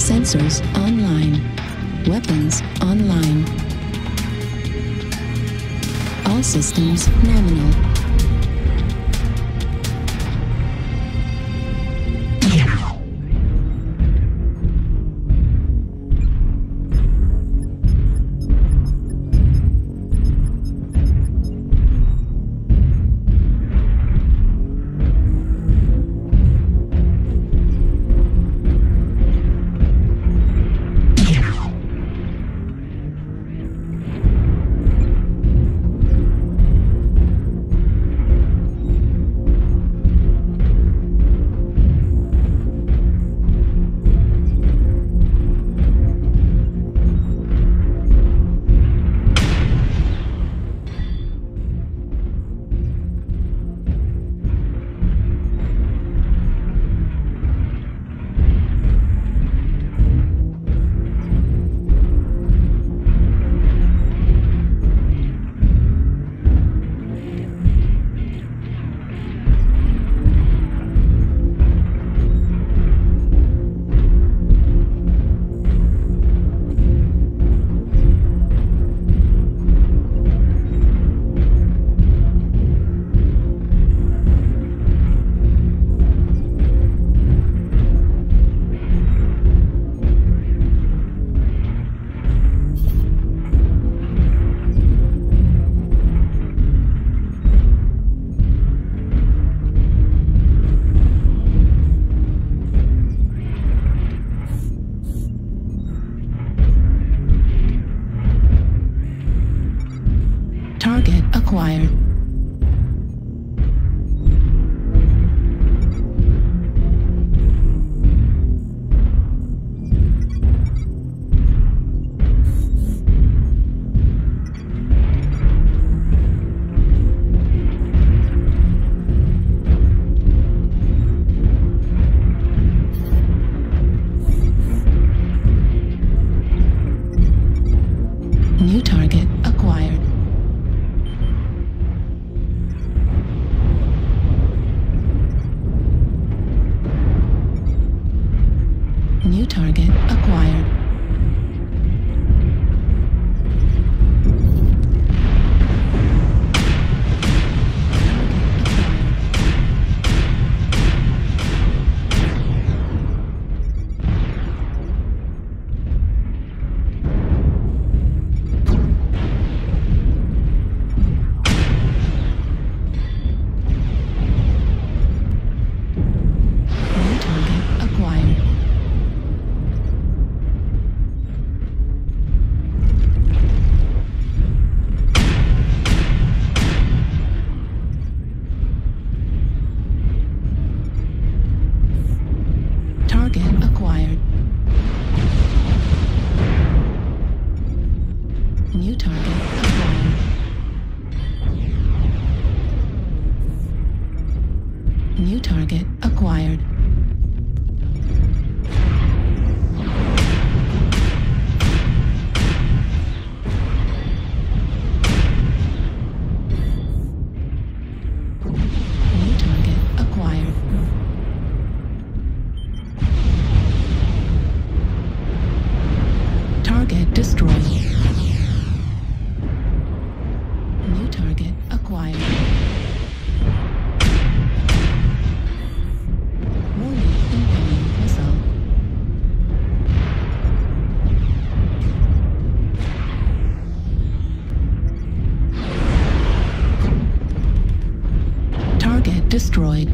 Sensors online. Weapons online. All systems nominal. Acquired. Target acquired. Target destroyed.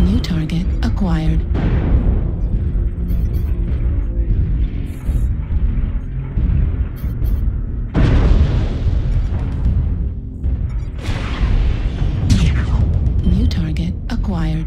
New target acquired. New target acquired.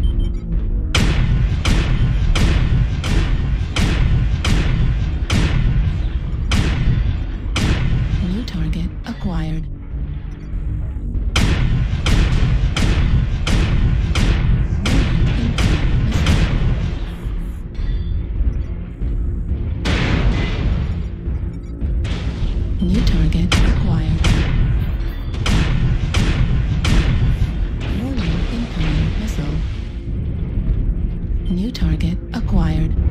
New target acquired. Warning incoming missile. New target acquired.